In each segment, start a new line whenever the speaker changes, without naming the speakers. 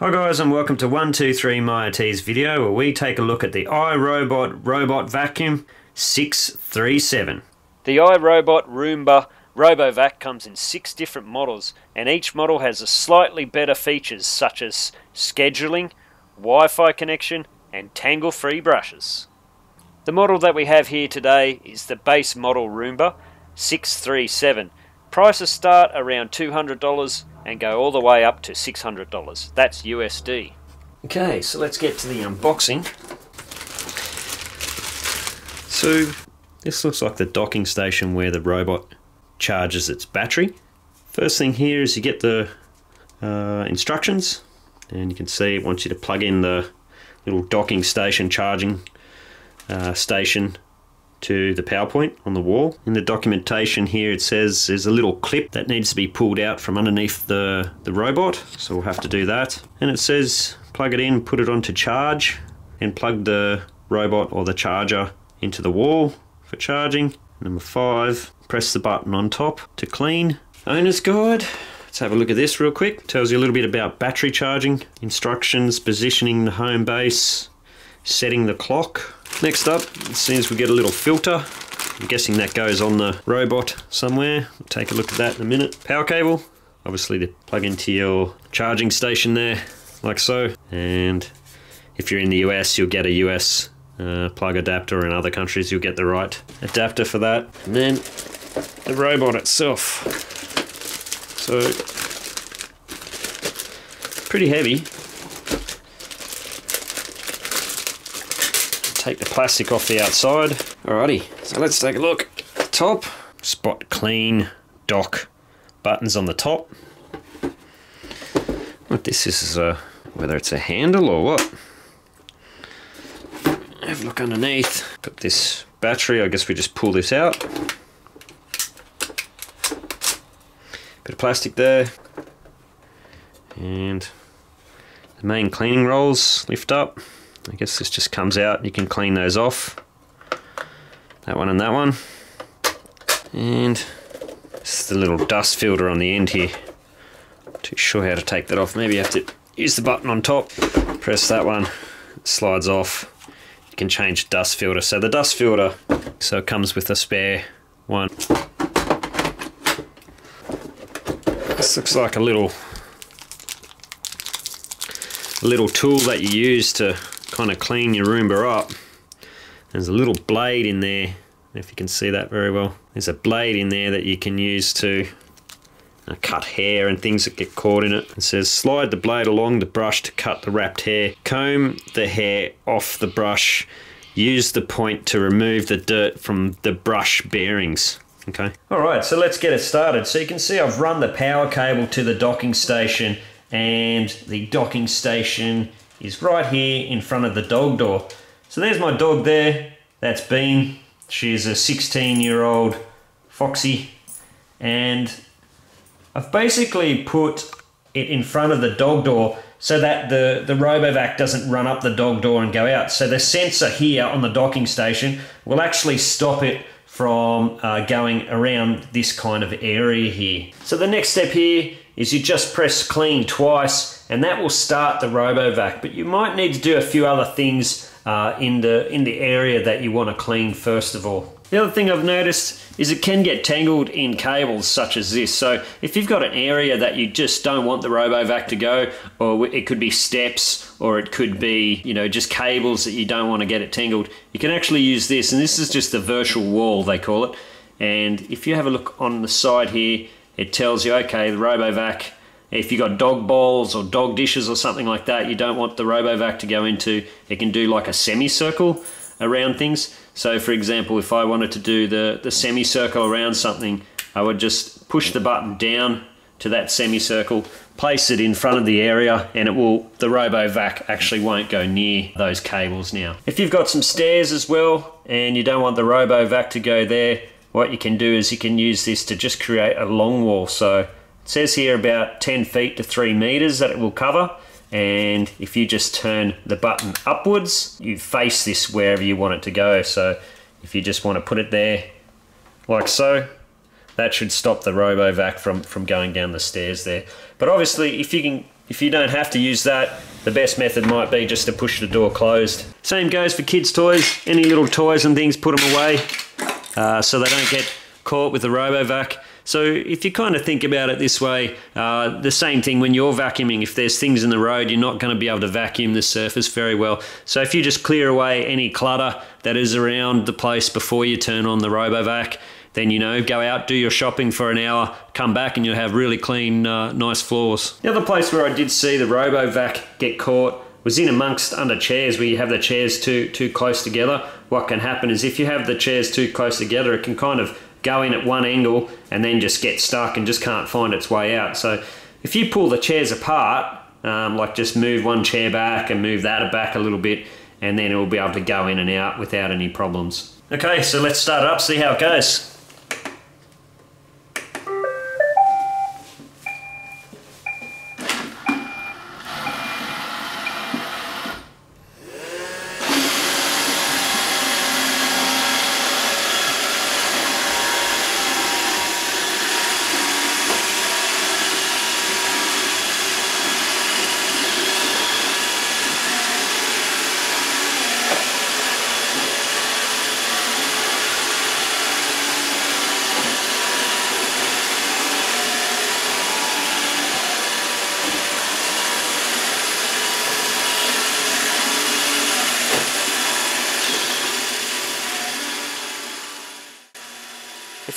Hi guys and welcome to 123 MyIT's video where we take a look at the iRobot Robot Vacuum 637. The iRobot Roomba RoboVac comes in six different models and each model has a slightly better features such as scheduling, Wi-Fi connection and tangle-free brushes. The model that we have here today is the base model Roomba 637. Prices start around $200 and go all the way up to $600. That's USD. Okay, so let's get to the unboxing. So, this looks like the docking station where the robot charges its battery. First thing here is you get the uh, instructions, and you can see it wants you to plug in the little docking station charging uh, station to the PowerPoint on the wall. In the documentation here it says there's a little clip that needs to be pulled out from underneath the, the robot, so we'll have to do that. And it says plug it in, put it on to charge, and plug the robot or the charger into the wall for charging. Number five, press the button on top to clean. Owner's guide. Let's have a look at this real quick. Tells you a little bit about battery charging, instructions, positioning the home base, setting the clock. Next up, it seems we get a little filter. I'm guessing that goes on the robot somewhere. We'll take a look at that in a minute. Power cable, obviously to plug into your charging station there, like so. And if you're in the US, you'll get a US uh, plug adapter. In other countries, you'll get the right adapter for that. And then the robot itself. So, pretty heavy. Take the plastic off the outside. Alrighty, so let's take a look. Top, spot clean, dock, buttons on the top. What this is, is a, whether it's a handle or what. Have a look underneath. Got this battery, I guess we just pull this out. Bit of plastic there. And the main cleaning rolls lift up. I guess this just comes out, you can clean those off. That one and that one. And this is the little dust filter on the end here. Too sure how to take that off. Maybe you have to use the button on top. Press that one, it slides off. You can change dust filter. So the dust filter, so it comes with a spare one. This looks like a little little tool that you use to kind of clean your Roomba up. There's a little blade in there, if you can see that very well. There's a blade in there that you can use to uh, cut hair and things that get caught in it. It says slide the blade along the brush to cut the wrapped hair. Comb the hair off the brush. Use the point to remove the dirt from the brush bearings. Okay. All right, so let's get it started. So you can see I've run the power cable to the docking station and the docking station is right here in front of the dog door. So there's my dog there. That's Bean. She's a 16 year old Foxy and I've basically put it in front of the dog door so that the, the RoboVac doesn't run up the dog door and go out. So the sensor here on the docking station will actually stop it from uh, going around this kind of area here. So the next step here is you just press clean twice and that will start the RoboVac. But you might need to do a few other things uh, in, the, in the area that you want to clean first of all. The other thing I've noticed is it can get tangled in cables such as this. So if you've got an area that you just don't want the RoboVac to go, or it could be steps, or it could be, you know, just cables that you don't want to get it tangled, you can actually use this. And this is just the virtual wall, they call it. And if you have a look on the side here, it tells you, okay, the RoboVac, if you've got dog bowls or dog dishes or something like that, you don't want the RoboVac to go into, it can do like a semicircle around things. So for example, if I wanted to do the, the semicircle around something, I would just push the button down to that semicircle, place it in front of the area and it will, the RoboVac actually won't go near those cables now. If you've got some stairs as well and you don't want the RoboVac to go there, what you can do is you can use this to just create a long wall. So says here about 10 feet to 3 meters that it will cover and if you just turn the button upwards you face this wherever you want it to go so if you just want to put it there like so that should stop the RoboVac from from going down the stairs there but obviously if you can if you don't have to use that, the best method might be just to push the door closed. Same goes for kids' toys. Any little toys and things, put them away uh, so they don't get caught with the RoboVac. So if you kind of think about it this way, uh, the same thing when you're vacuuming, if there's things in the road, you're not going to be able to vacuum the surface very well. So if you just clear away any clutter that is around the place before you turn on the RoboVac, then you know go out do your shopping for an hour come back and you'll have really clean uh, nice floors. The other place where i did see the robovac get caught was in amongst under chairs where you have the chairs too too close together. What can happen is if you have the chairs too close together it can kind of go in at one angle and then just get stuck and just can't find its way out. So if you pull the chairs apart um, like just move one chair back and move that back a little bit and then it will be able to go in and out without any problems. Okay so let's start it up see how it goes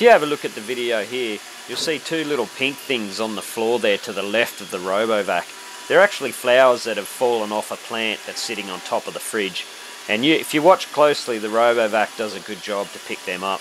If you have a look at the video here, you'll see two little pink things on the floor there to the left of the RoboVac. They're actually flowers that have fallen off a plant that's sitting on top of the fridge. And you, if you watch closely, the RoboVac does a good job to pick them up.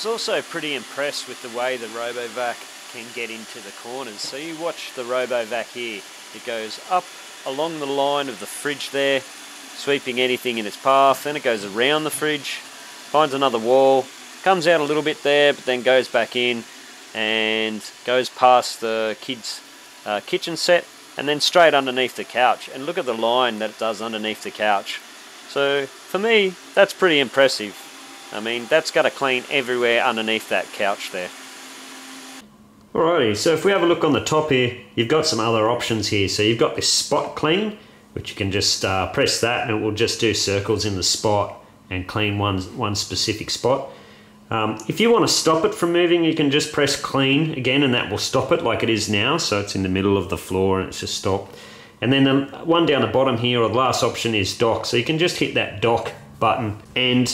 Was also pretty impressed with the way the RoboVac can get into the corners. So you watch the RoboVac here, it goes up along the line of the fridge there, sweeping anything in its path, then it goes around the fridge, finds another wall, comes out a little bit there, but then goes back in and goes past the kids' uh, kitchen set and then straight underneath the couch. And look at the line that it does underneath the couch. So for me, that's pretty impressive. I mean, that's got to clean everywhere underneath that couch there. Alrighty, so if we have a look on the top here, you've got some other options here. So you've got this spot clean, which you can just uh, press that and it will just do circles in the spot and clean one, one specific spot. Um, if you want to stop it from moving, you can just press clean again and that will stop it like it is now. So it's in the middle of the floor and it's just stopped. And then the one down the bottom here, or the last option is dock. So you can just hit that dock button and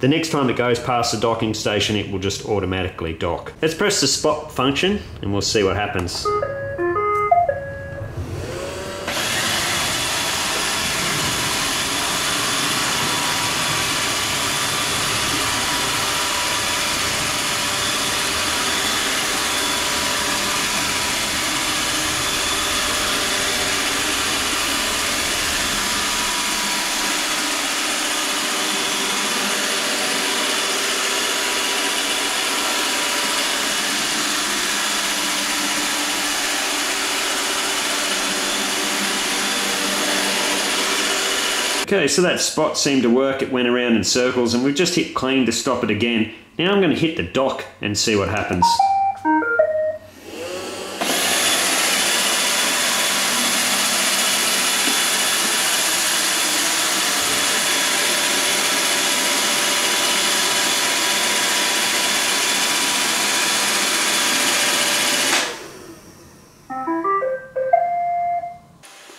the next time it goes past the docking station, it will just automatically dock. Let's press the spot function and we'll see what happens. Okay, so that spot seemed to work. It went around in circles and we've just hit clean to stop it again. Now I'm going to hit the dock and see what happens.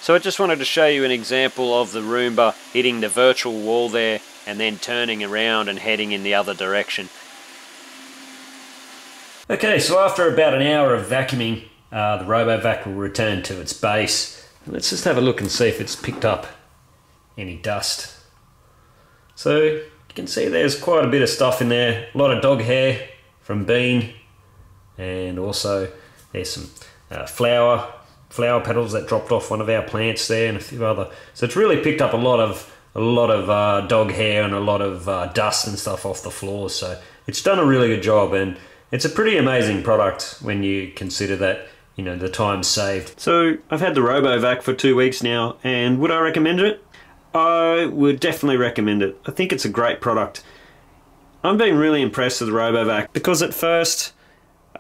So I just wanted to show you an example of the Roomba hitting the virtual wall there and then turning around and heading in the other direction. Okay, so after about an hour of vacuuming, uh, the RoboVac will return to its base. Let's just have a look and see if it's picked up any dust. So you can see there's quite a bit of stuff in there, a lot of dog hair from Bean, and also there's some uh, flour flower petals that dropped off one of our plants there and a few other. So it's really picked up a lot of a lot of uh, dog hair and a lot of uh, dust and stuff off the floors. So it's done a really good job and it's a pretty amazing product when you consider that you know the time saved. So I've had the RoboVac for two weeks now and would I recommend it? I would definitely recommend it. I think it's a great product. I'm being really impressed with the RoboVac because at first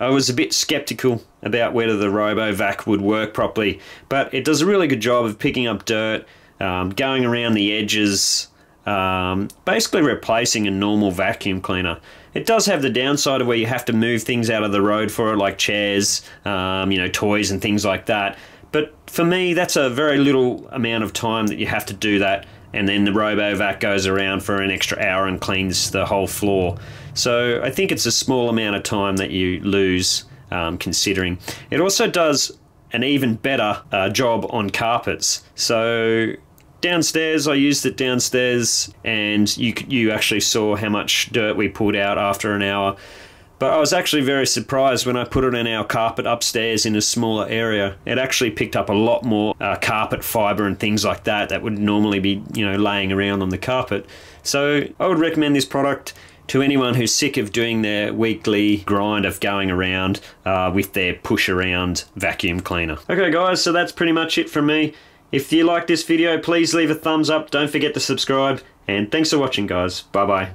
I was a bit skeptical about whether the RoboVac would work properly, but it does a really good job of picking up dirt, um, going around the edges, um, basically replacing a normal vacuum cleaner. It does have the downside of where you have to move things out of the road for it, like chairs, um, you know, toys and things like that. But for me, that's a very little amount of time that you have to do that. And then the RoboVac goes around for an extra hour and cleans the whole floor. So I think it's a small amount of time that you lose um, considering. It also does an even better uh, job on carpets. So downstairs, I used it downstairs, and you you actually saw how much dirt we pulled out after an hour. But I was actually very surprised when I put it in our carpet upstairs in a smaller area. It actually picked up a lot more uh, carpet fiber and things like that that would normally be, you know, laying around on the carpet. So I would recommend this product to anyone who's sick of doing their weekly grind of going around uh, with their push around vacuum cleaner. Okay guys, so that's pretty much it from me. If you like this video, please leave a thumbs up. Don't forget to subscribe. And thanks for watching, guys. Bye-bye.